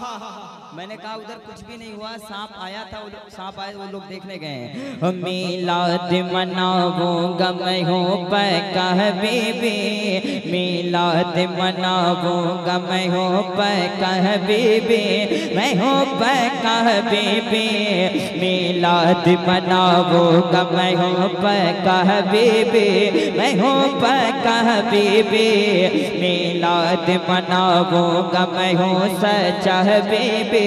哈哈哈 मैंने कहा, उधर कुछ भी नहीं हुआ, सांप आया था सांप आए, वो लोग देखने गए मिलाद मनाऊँगा मैं हूँ कह बीबी मिलाद मनाऊँगा मैं हूँ कह बीबी मैं हूँ कह बीबी मिलाद मनाऊँगा मैं हूँ कह बीबी मैं हूँ कह बीबी मिलाद मनाऊँगा मैं हूँ सच्चा बीबी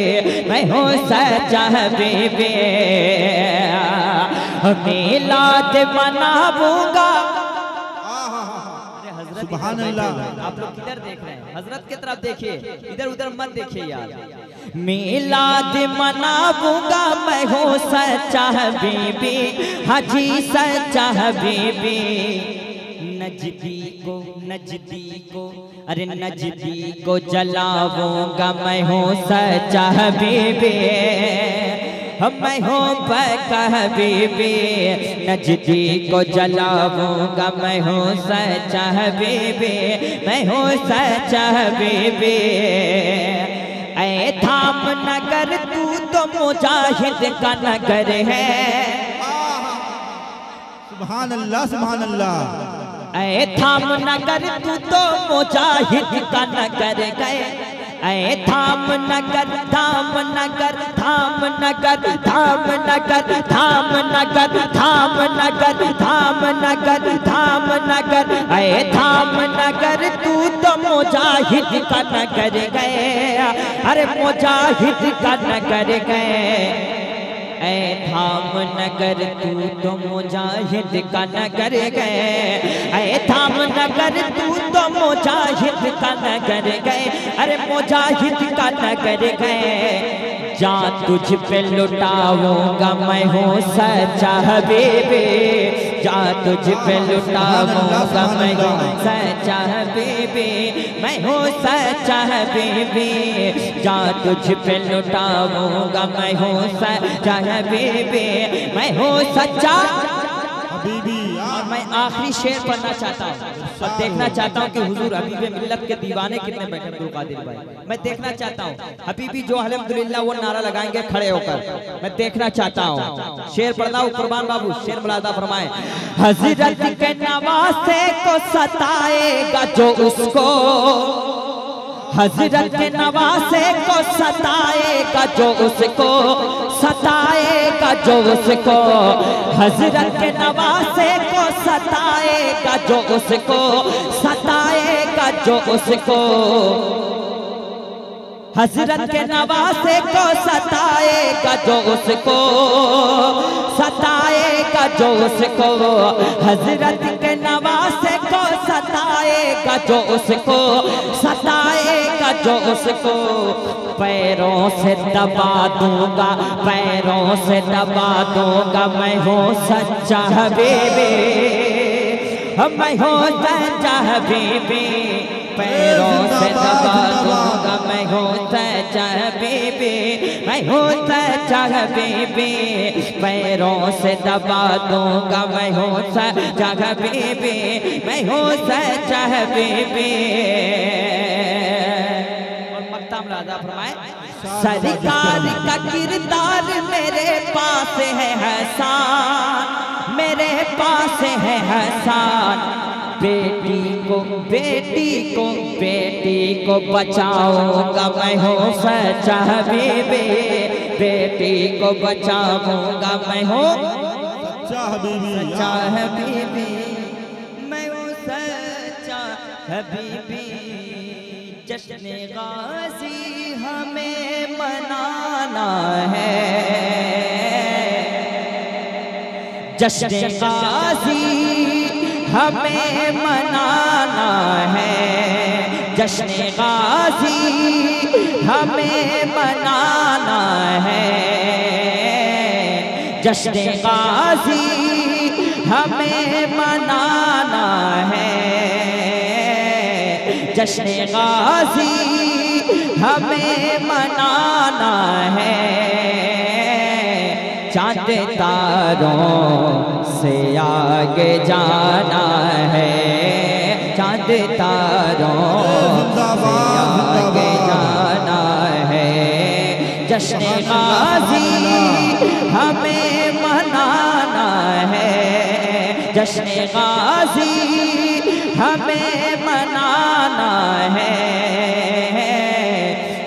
मैं हूँ सच्चा बीबी मिलाद मनाऊँगा सुभान अल्लाह आप लोग किधर देख रहे हैं? हज़रत की तरफ़ देखिए। इधर उधर मत देखिए यार। मिलाद मनाऊँगा मैं हूँ सच्चा बीबी हाजी सच्चा बीबी नजदी को नजदी को अरे नजदी को जलाऊँगा मैं हूँ सच्चा बीबी मैं हूँ कह बीबी नजदी को जलाऊँगा मैं हूँ सच्चा बीबी मैं हूँ सच्चा बीबी ऐ धाम नगर, तू तो मुजाहिद का नगर है। सुभान अल्लाह सुभान अल्लाह ऐ थाम नगर तू तो मुजाहिद का नगर गए। ऐ थाम नगर धाम नगर धाम नगर धाम नगर धाम नगर धाम नगर धाम नगर धाम नगर। ऐ धाम नगर तू तो मुजाहिद का नगर गए। अरे मुजाहिद का नगर गए। ऐ धाम नगर, तू तो मुजाहिद का नगर गए। ऐ धाम नगर, तू तो मुजाहिद का नगर गए। अरे मुजाहिद का नगर गए। जा तुझ पे लुटाऊँगा मैं हूँ सच्चा हबीबी। जा तुझ पे लुटाऊँगा मैं हूँ सच्चा हबीबी। मैं हूँ सच्चा हबीबी। जा तुझ पे लुटाऊँगा मैं हूँ सच्चा हबीबी। मैं हूँ सच्चा हबीबी। मैं आखिरी शेर पढ़ना चाहता हूँ और देखना चाहता हूँ कि हुजूर हबीबे मिल्लत के दीवाने कितने बैठे हैं कादिर भाई। मैं देखना चाहता हूँ, हबीबी जो अलहमदुल्ला वो नारा लगाएँगे, खड़े होकर। मैं देखना चाहता हूँ। शेर पढ़ना हूँ, कुर्बान बाबू, शेर मुलादा फरमाए, हज़रत के नवासे को सताएगा जो उसको हज़रत के नवासे को सताएगा जो उसको, सताएगा जो उसको। हज़रत के नवासे को सताएगा जो उसको, सताएगा जो उसको। हज़रत के नवासे को सताएगा जो उसको, सताएगा जो उसको। हज़रत के नवासे को सताएगा जो उसको सताएगा जो उसको पैरों से दबा दूँगा, पैरों से दबा दूँगा, मैं हूँ सच्चा हबीबी। मैं हूँ सच्चा हबीबी। पैरों से दबा दूँगा, मैं हूँ सच्चा हबीबी। मैं हूँ सच्चा हबीबी। पैरों से दबा दूँगा, मैं हूँ सच्चा हबीबी। मैं हूँ सच्चा हबीबी। राजा फरमाए सरकार का किरदार मेरे पास है हसान मेरे पास है हसान। बेटी को बेटी को बेटी को बचाऊँगा मैं हो सच्चा हबीबी। बेटी को बचाऊँगा मैं हो सच्चा हबीबी सच्चा हबीबी। मैं हूँ सच्चा हबीबी। जश्न गाजी है। जश्न गाजी हमें मनाना है। जश्न गाजी हमें मनाना है। जश्न गाजी हमें मनाना है। जश्न गाजी हमें मनाना है। चाँद तारों से आगे जाना है। चाँद तारों से आगे जाना है। जश्न गाजी हमें मनाना है। जश्न गाजी हमें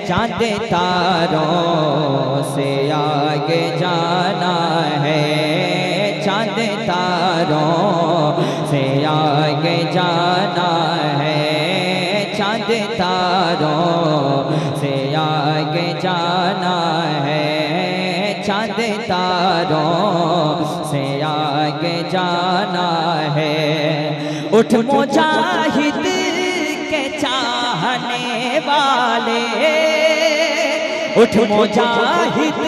चाँद तारों से आगे जाना है। चाँद तारों से आगे जाना है। चाँद तारों से आगे जाना है। चाँद तारों से आगे जाना है। उठ मुजाहिद उठ मुजाहिद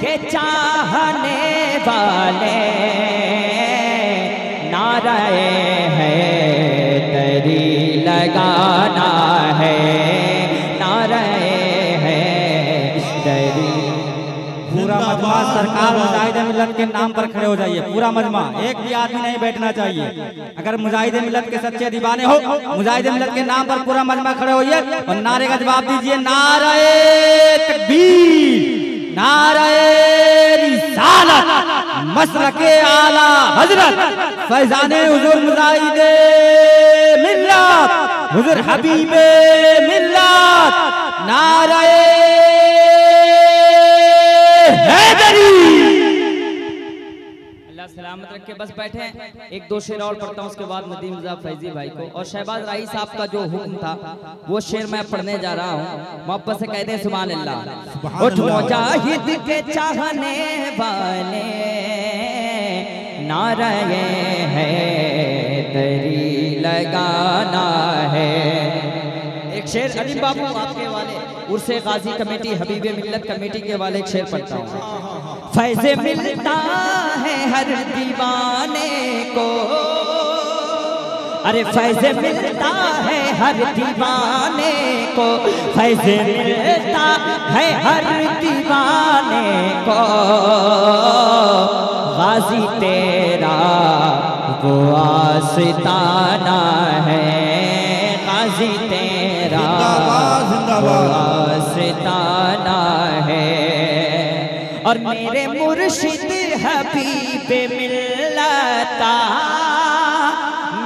के चाहने वाले। नारे है तेरी लगाना है। पूरा मजमा सरकार मुजाहिद मिलत के नाम पर खड़े हो जाइए। पूरा मजमा एक भी आदमी नहीं बैठना चाहिए। अगर मुजाहिद मिलत के सच्चे दीवाने हो मुजाहिद मिलत के नाम पर पूरा मजमा खड़े होइए, और नारे का जवाब दीजिए, नारे तकबीर, नारे रिसालत मसलके आला हज़रत, फैजाने हुजूर मुजाहिद मिल्लत, हुजूर हबीबे मिल्लत, नारे हैदरी। अल्लाह सलामत रखे बस बैठे एक दो शेर और पढ़ता हूँ उसके बाद नदीम रजा फैजी भाई को। और शहबाज राही साहब का जो हुक्म था वो शेर मैं पढ़ने जा रहा हूँ। मोहब्बत से कहते हैं सुबह अल्लाह उठ मुजाहिद के चाहने वाले नारे है दरी लगाना है। एक शेर अली बाबू आपके वाले। उर्से गाजी कमेटी हबीब मिल्लत कमेटी के वाले एक शेर पढ़ता हूँ। फैजे मिलता है हर दीवाने को। अरे फैज मिलता है हर दीवाने को। फैज मिलता है हर दीवाने को। गाजी तेरा वो आस्ताना है। गाजी तेरा जिंदाबाद, और मेरे मुर्शिद हबीब मिलता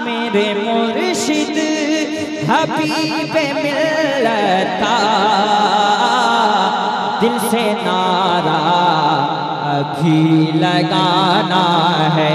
मेरे मुर्शिद हबीब मिलता दिल से नारा अभी लगाना है।